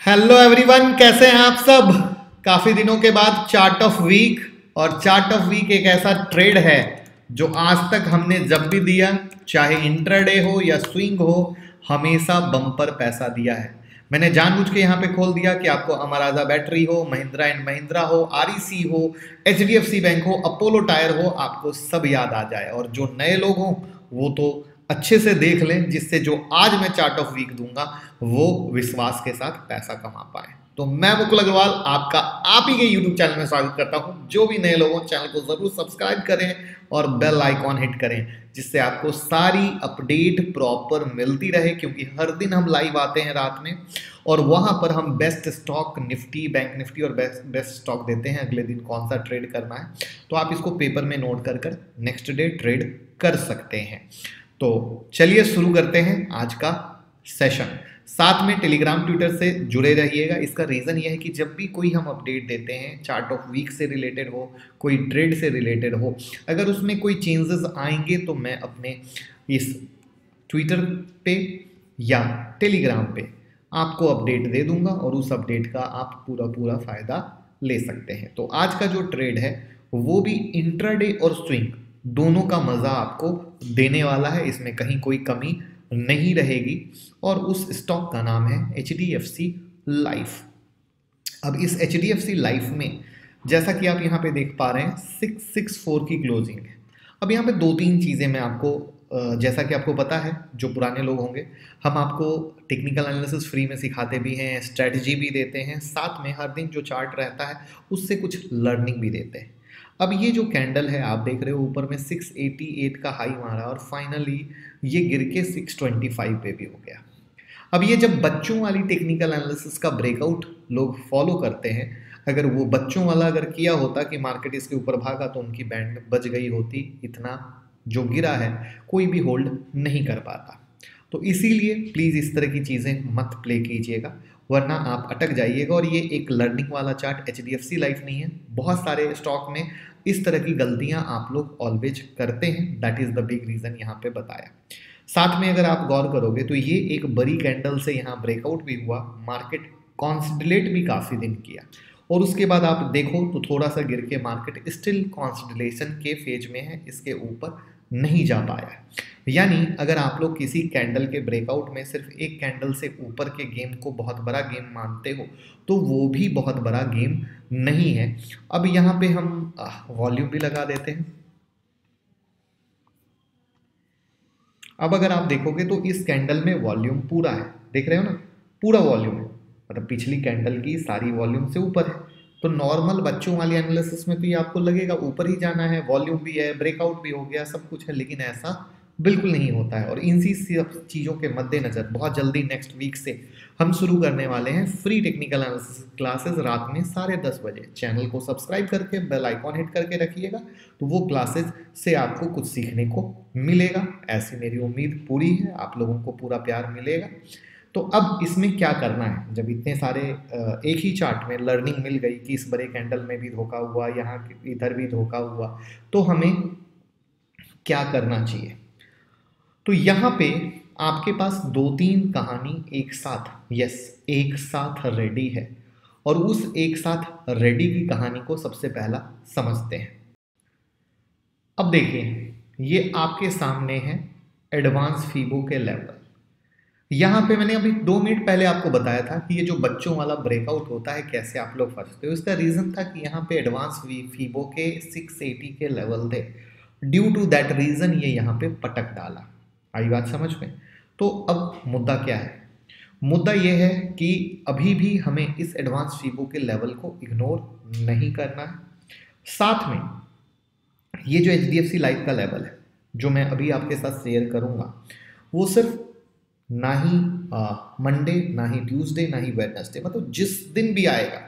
Hello everyone कैसे हैं आप सब? काफ़ी दिनों के बाद चार्ट ऑफ़ वीक और चार्ट ऑफ़ वीक एक ऐसा ट्रेड है जो आज तक हमने जब भी दिया, चाहे इंट्राडे हो या स्विंग हो, हमेशा बम्पर पैसा दिया है। मैंने जानबूझ के यहाँ पे खोल दिया कि आपको अमराजा बैटरी हो महिंद्रा एंड महिंद्रा हो आर हो एच बैंक हो अपोलो टायर हो, आपको सब याद आ जाए। और जो नए लोग हों, वो तो अच्छे से देख लें, जिससे जो आज मैं चार्ट ऑफ़ वीक दूँगा, वो विश्वास के साथ पैसा कमा पाए। तो मैं मुकुल अग्रवाल, आपका, आप ही के यूट्यूब चैनल में स्वागत करता हूँ। जो भी नए लोगों चैनल को ज़रूर सब्सक्राइब करें और बेल आइकॉन हिट करें, जिससे आपको सारी अपडेट प्रॉपर मिलती रहे, क्योंकि हर दिन हम लाइव आते हैं रात में, और वहाँ पर हम best stock Nifty bank Nifty और बेस्ट बेस्ट स्टॉक देते हैं। अगले दिन कौन सा ट्रेड करना है तो आप इसको पेपर में नोट कर कर नेक्स्ट डे ट्रेड कर सकते हैं। तो चलिए शुरू करते हैं आज का सेशन साथ में टेलीग्राम ट्विटर से जुड़े रहिएगा। इसका रीज़न यह है कि जब भी कोई हम अपडेट देते हैं चार्ट ऑफ़ वीक से रिलेटेड हो, कोई ट्रेड से रिलेटेड हो, अगर उसमें कोई चेंजेस आएँगे तो मैं अपने इस ट्विटर पे या टेलीग्राम पे आपको अपडेट दे दूँगा और उस अपडेट का आप पूरा पूरा फ़ायदा ले सकते हैं। तो आज का जो ट्रेड है, वो भी इंट्राडे और स्विंग दोनों का मज़ा आपको देने वाला है, इसमें कहीं कोई कमी नहीं रहेगी। और उस स्टॉक का नाम है H D F C life अब इस H D F C life में, जैसा कि आप यहाँ पे देख पा रहे हैं सिक्स सिक्स फोर की क्लोजिंग है। अब यहाँ पे दो तीन चीज़ें मैं आपको जैसा कि आपको पता है, जो पुराने लोग होंगे, हम आपको टेक्निकल एनालिसिस फ्री में सिखाते भी हैं स्ट्रेटजी भी देते हैं, साथ में हर दिन जो चार्ट रहता है, उससे कुछ लर्निंग भी देते हैं। अब ये जो कैंडल है, आप देख रहे हो, ऊपर में 688 का हाई मारा और फाइनली ये गिर के 625 पे भी हो गया। अब ये जब बच्चों वाली टेक्निकल एनालिसिस का ब्रेकआउट लोग फॉलो करते हैं, अगर वो बच्चों वाला अगर किया होता कि मार्केट इसके ऊपर भागा तो उनकी बैंड बच गई होती, इतना जो गिरा है, कोई भी होल्ड नहीं कर पाता। तो इसीलिए प्लीज़ इस तरह की चीज़ें मत प्ले कीजिएगा, वरना आप अटक जाइएगा और ये एक लर्निंग वाला चार्ट एच डी लाइफ नहीं है। बहुत सारे स्टॉक में इस तरह की गलतियाँ आप लोग ऑलवेज करते हैं। That is the big reason यहाँ पे बताया। साथ में अगर आप गौर करोगे तो ये एक बड़ी कैंडल से यहाँ ब्रेकआउट भी हुआ। मार्केट कॉन्सडिलेट भी काफ़ी दिन किया। और उसके बाद आप देखो तो थोड़ा सा गिर के मार्केट स्टिल कॉन्सडिलेशन के फ़ेज़ में है। इसके ऊपर नहीं जा पाया। यानी अगर आप लोग किसी कैंडल के ब्रेकआउट में सिर्फ़ एक कैंडल से ऊपर के गेम को बहुत बड़ा गेम मानते हो तो वो भी बहुत बड़ा गेम नहीं है। अब यहाँ पे हम वॉल्यूम भी लगा देते हैं। अब अगर आप देखोगे तो इस कैंडल में वॉल्यूम पूरा है। देख रहे हो ना? पूरा वॉल्यूम है। मतलब पिछली कैंडल की सारी वॉल्यूम से ऊपर है। तो नॉर्मल बच्चों वाली एनालिसिस में तो ये आपको लगेगा, ऊपर ही जाना है वॉल्यूम भी है ब्रेकआउट भी हो गया, सब कुछ है, लेकिन ऐसा बिल्कुल नहीं होता है। और इन सब चीज़ों के मद्देनज़र बहुत जल्दी नेक्स्ट वीक से हम शुरू करने वाले हैं फ्री टेक्निकल एनालिसिस क्लासेस रात में साढ़े दस बजे। चैनल को सब्सक्राइब करके बेल आइकॉन हिट करके रखिएगा तो वो क्लासेस से आपको कुछ सीखने को मिलेगा। ऐसी मेरी उम्मीद पूरी है, आप लोगों को पूरा प्यार मिलेगा। तो अब इसमें क्या करना है? जब इतने सारे एक ही चार्ट में लर्निंग मिल गई कि इस बड़े कैंडल में भी धोखा हुआ, यहाँ इधर भी धोखा हुआ तो हमें क्या करना चाहिए? तो यहाँ पे आपके पास दो तीन कहानी एक साथ यस एक साथ रेडी है। और उस एक साथ रेडी की कहानी को सबसे पहला समझते हैं। अब देखिए, ये आपके सामने है एडवांस फीबो के लेवल यहाँ पे मैंने अभी दो मिनट पहले आपको बताया था कि ये जो बच्चों वाला ब्रेकआउट होता है, कैसे आप लोग फंसते हो, इसका रीज़न था कि यहाँ पे एडवांस फीबो के 680 के लेवल थे। ड्यू टू दैट रीज़न ये यहाँ पे पटक डाला। आई बात समझ में? तो अब मुद्दा क्या है? मुद्दा ये है कि अभी भी हमें इस एडवांस फीबो के लेवल को इग्नोर नहीं करना है। साथ में, ये जो H D F C life का लेवल है, जो मैं अभी आपके साथ शेयर करूँगा, वो सिर्फ़ ना ही मंडे ना ही ट्यूसडे ना ही वेडनेसडे मतलब जिस दिन भी आएगा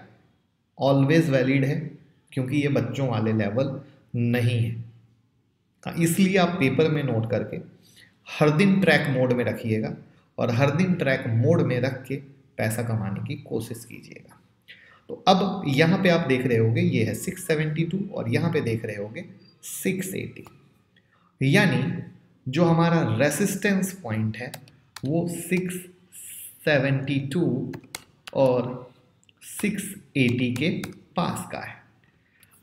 ऑलवेज वैलिड है क्योंकि ये बच्चों वाले लेवल नहीं है। हाँ, इसलिए आप पेपर में नोट करके हर दिन ट्रैक मोड में रखिएगा और हर दिन ट्रैक मोड में रख के पैसा कमाने की कोशिश कीजिएगा। तो अब यहाँ पे आप देख रहे होगे ये है 672 और यहाँ पे देख रहे होगे 680 यानी जो हमारा रेसिस्टेंस पॉइंट है वो सिक्स सेवेंटी टू और 680 के पास का है।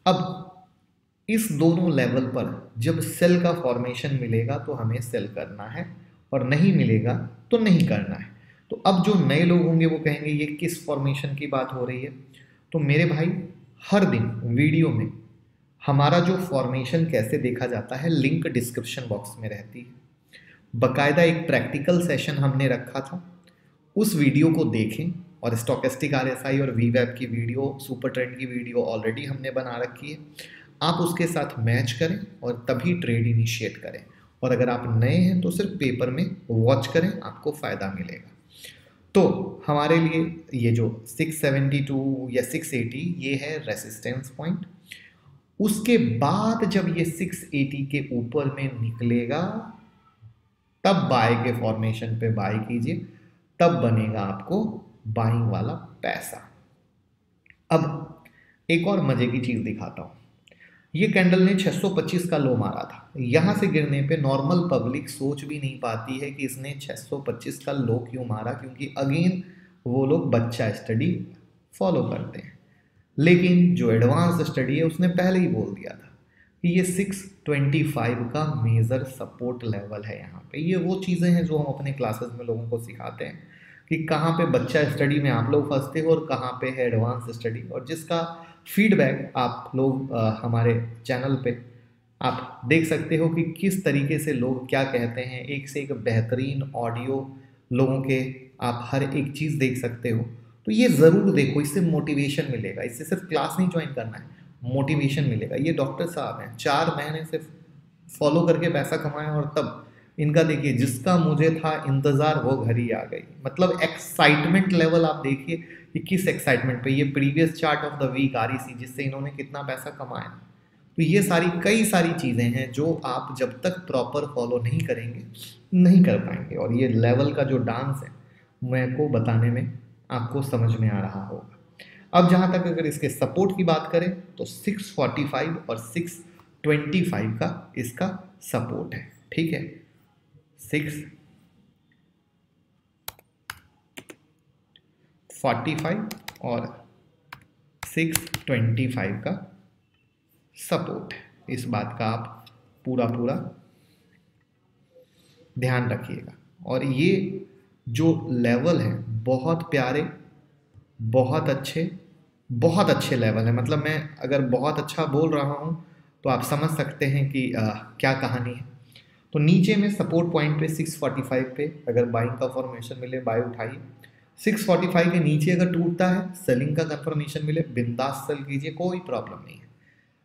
अब इस दोनों लेवल पर जब सेल का फॉर्मेशन मिलेगा तो हमें सेल करना है और नहीं मिलेगा तो नहीं करना है। तो अब जो नए लोग होंगे वो कहेंगे, ये किस फॉर्मेशन की बात हो रही है? तो मेरे भाई, हर दिन वीडियो में हमारा जो फॉर्मेशन कैसे देखा जाता है लिंक डिस्क्रिप्शन बॉक्स में रहती है। बकायदा एक प्रैक्टिकल सेशन हमने रखा था। उस वीडियो को देखें और स्टोकेस्टिक आर एस आई और वी की वीडियो सुपर ट्रेंड की वीडियो ऑलरेडी हमने बना रखी है। आप उसके साथ मैच करें और तभी ट्रेड इनिशिएट करें। और अगर आप नए हैं तो सिर्फ़ पेपर में वॉच करें, आपको फ़ायदा मिलेगा। तो हमारे लिए ये जो 672 या 680 ये है रेसिस्टेंस पॉइंट उसके बाद जब ये 680 के ऊपर में निकलेगा तब बाय के फॉर्मेशन पे बाय कीजिए, तब बनेगा आपको बाइंग वाला पैसा। अब एक और मज़े की चीज़ दिखाता हूँ। ये कैंडल ने 625 का लो मारा था। यहाँ से गिरने पे नॉर्मल पब्लिक सोच भी नहीं पाती है कि इसने 625 का लो क्यों मारा, क्योंकि अगेन वो लोग बच्चा स्टडी फॉलो करते हैं। लेकिन जो एडवांस स्टडी है, उसने पहले ही बोल दिया था। ये 625 का मेजर सपोर्ट लेवल है यहाँ पे। ये वो चीज़ें हैं जो हम अपने क्लासेस में लोगों को सिखाते हैं कि कहाँ पे बच्चा स्टडी में आप लोग फंसते हो और कहाँ पे है एडवांस स्टडी और जिसका फीडबैक आप लोग हमारे चैनल पे आप देख सकते हो कि किस तरीके से लोग क्या कहते हैं। एक से एक बेहतरीन ऑडियो लोगों के आप हर एक चीज़ देख सकते हो। तो ये ज़रूर देखो, इससे मोटिवेशन मिलेगा। इससे सिर्फ़ क्लास नहीं ज्वाइन करना है। मोटिवेशन मिलेगा। ये डॉक्टर साहब हैं, चार महीने से फॉलो करके पैसा कमाएँ और तब इनका देखिए, जिसका मुझे था इंतज़ार, वो घर ही आ गई। मतलब एक्साइटमेंट लेवल आप देखिए कि किस एक्साइटमेंट पे? ये previous chart of the week आ रही थी, जिससे इन्होंने कितना पैसा कमाया। तो ये सारी, कई सारी चीज़ें हैं जो आप जब तक प्रॉपर फॉलो नहीं करेंगे, नहीं कर पाएँगे। और ये लेवल का जो डांस है मैं को बताने में आपको समझ में आ रहा होगा। अब जहाँ तक अगर इसके सपोर्ट की बात करें तो 645 और 625 का इसका सपोर्ट है। ठीक है? सिक्स फोर्टी फाइव और सिक्स ट्वेंटी फाइव का सपोर्ट है। इस बात का आप पूरा पूरा ध्यान रखिएगा। और ये जो लेवल है, बहुत प्यारे बहुत अच्छे बहुत अच्छे लेवल है। मतलब मैं अगर बहुत अच्छा बोल रहा हूँ तो आप समझ सकते हैं कि आ, क्या कहानी है। तो नीचे में सपोर्ट पॉइंट पे 645 पे अगर बाइंग का फॉर्मेशन मिले बाय उठाइए। 645 के नीचे अगर टूटता है सेलिंग का कन्फर्मेशन मिले बिंदास सेल कीजिए कोई प्रॉब्लम नहीं है।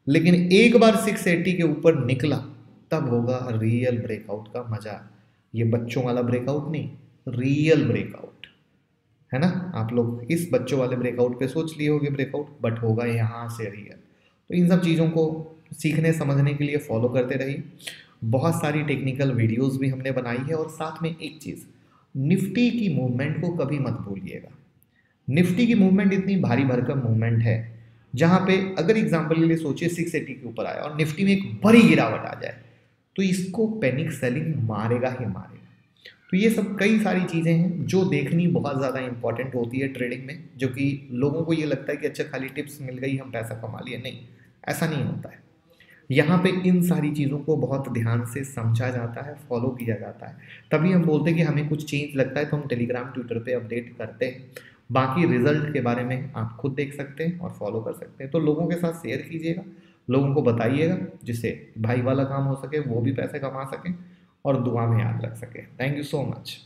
लेकिन एक बार 680 के ऊपर निकला तब होगा रियल ब्रेकआउट का मज़ा। ये बच्चों वाला ब्रेकआउट नहीं रियल ब्रेकआउट है ना? आप लोग इस बच्चों वाले ब्रेकआउट पे सोच लिए होगे ब्रेकआउट बट होगा यहाँ से रियल तो इन सब चीज़ों को सीखने, समझने के लिए फॉलो करते रहिए। बहुत सारी टेक्निकल वीडियोस भी हमने बनाई है और साथ में एक चीज़, निफ्टी की मूवमेंट को कभी मत भूलिएगा। निफ्टी की मूवमेंट इतनी भारी भरकम मूवमेंट है, जहाँ पे अगर एग्ज़ाम्पल के लिए सोचिए सिक्स एटी के ऊपर आया और निफ्टी में एक बड़ी गिरावट आ जाए तो इसको पैनिक सेलिंग मारेगा ही मारेगा। तो ये सब कई सारी चीज़ें हैं जो देखनी बहुत ज़्यादा इंपॉर्टेंट होती है ट्रेडिंग में, जो कि लोगों को ये लगता है कि अच्छा खाली टिप्स मिल गई, हम पैसा कमा लिए। नहीं, ऐसा नहीं होता है। यहाँ पे इन सारी चीज़ों को बहुत ध्यान से समझा जाता है फॉलो किया जाता है। तभी हम बोलते हैं कि हमें कुछ चेंज लगता है तो हम टेलीग्राम ट्विटर पे अपडेट करते हैं। बाकी रिज़ल्ट के बारे में आप खुद देख सकते हैं और फॉलो कर सकते हैं। तो लोगों के साथ शेयर कीजिएगा, लोगों को बताइएगा, जिससे भाई वाला काम हो सके, वो भी पैसे कमा सकें। और दुआ में याद रख सके। Thank you so much